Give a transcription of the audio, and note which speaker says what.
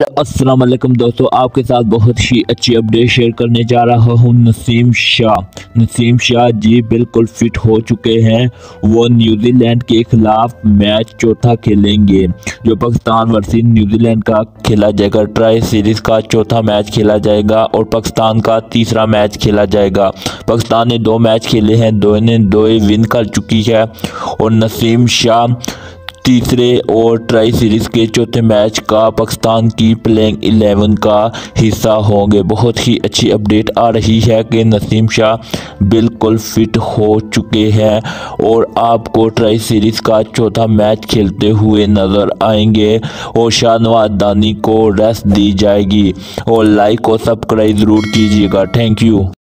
Speaker 1: वालेकुम दोस्तों, आपके साथ बहुत ही अच्छी अपडेट शेयर करने जा रहा हूँ नसीम शाह। नसीम शाह जी बिल्कुल फिट हो चुके हैं। वो न्यूजीलैंड के खिलाफ मैच चौथा खेलेंगे। जो पाकिस्तान वर्सेस न्यूजीलैंड का खेला जाएगा, ट्राई सीरीज़ का चौथा मैच खेला जाएगा और पाकिस्तान का तीसरा मैच खेला जाएगा। पाकिस्तान ने दो मैच खेले हैं, दो ने दो विन कर चुकी है। और नसीम शाह तीसरे और ट्राई सीरीज़ के चौथे मैच का पाकिस्तान की प्लेइंग इलेवन का हिस्सा होंगे। बहुत ही अच्छी अपडेट आ रही है कि नसीम शाह बिल्कुल फिट हो चुके हैं और आपको ट्राई सीरीज़ का चौथा मैच खेलते हुए नज़र आएँगे और शाहनवाज दानी को रेस्ट दी जाएगी। और लाइक और सब्सक्राइब ज़रूर कीजिएगा। Thank you